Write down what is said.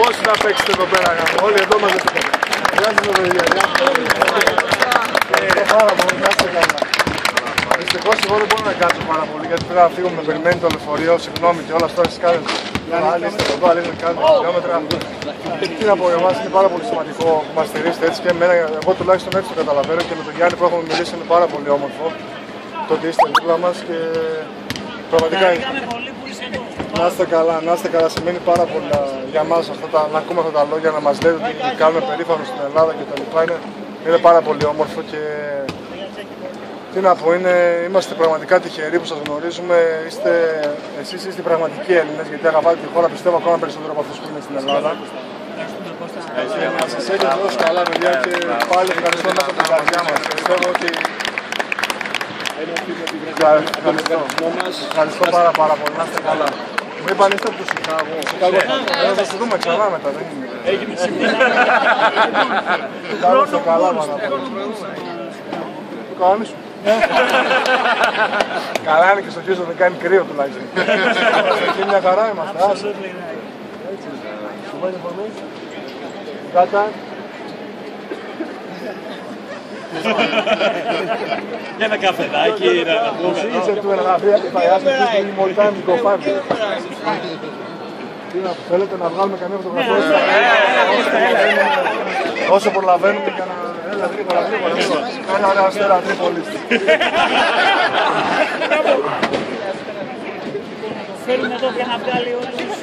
Πώς να παίξετε εδώ πέρα, γάμο; όλοι εδώ μαζί του. Γεια σας παιδιά, γεια σας. Πάρα πολύ, να είστε καλά. Δυστυχώς εγώ δεν μπορώ να κάτσω πάρα πολύ γιατί πρέπει να φύγω με περιμένει το λεωφορείο, συγγνώμη και όλα αυτά εσείς κάνετε. Άλλοι είστε εδώ, άλλοι είναι κάνετε χιλιόμετρα. Τι να πω για εμάς είναι πάρα πολύ σημαντικό που μας στηρίζετε έτσι και εμένα, εγώ τουλάχιστον έτσι το καταλαβαίνω και με τον Γιάννη που έχουμε μιλήσει είναι πάρα πολύ όμορφο το ότι είστε δίπλα μας και πραγματικά να είστε καλά, να είστε καλά. Σημαίνει πάρα πολύ για μας αυτά τα, να ακούμε αυτά τα λόγια, να μας λέτε ότι κάνουμε περήφανο στην Ελλάδα και τα λοιπά. Είναι, είναι πάρα πολύ όμορφο και τι να πω, είναι, είμαστε πραγματικά τυχεροί που σας γνωρίζουμε. Είστε, εσείς είστε οι πραγματικοί Έλληνες, γιατί αγαπάτε τη χώρα, πιστεύω ακόμα περισσότερο από αυτούς που είναι στην Ελλάδα. Να σας έχετε δώσει καλά, παιδιά, και πάλι ευχαριστώ μέσα από την καρδιά μας. Πιστεύω ότι Ευχαριστώ. Ευχαριστώ πάρα, πάρα πολύ. Να είστε καλά. Μου είπαν είστε από το Σικάγο. Θα σας δούμε ξανά μετά. Δεν είναι. Έγινε σήμερα. Να είστε καλά, πάρα πολύ. Το κανόνι σου. Καλά είναι και στο Χιούστον δεν κάνει κρύο τουλάχιστον. Εκεί μια χαρά είμαστε. Άσε. Έτσι. Σου πάει Κάτα. Για ένα καφεδάκι να πούμε. Είσαι του εργαφία και θα ιάσαι την Μολτάνη κοφάντη. Τι να θέλετε να βγάλουμε καμία φωτογραφία. Όσο προλαβαίνουμε για να... Έλα γρήγορα, γρήγορα. Κάνε ωραία αστέρα Τρίπολης. Θέλουμε εδώ για να βγάλει όλους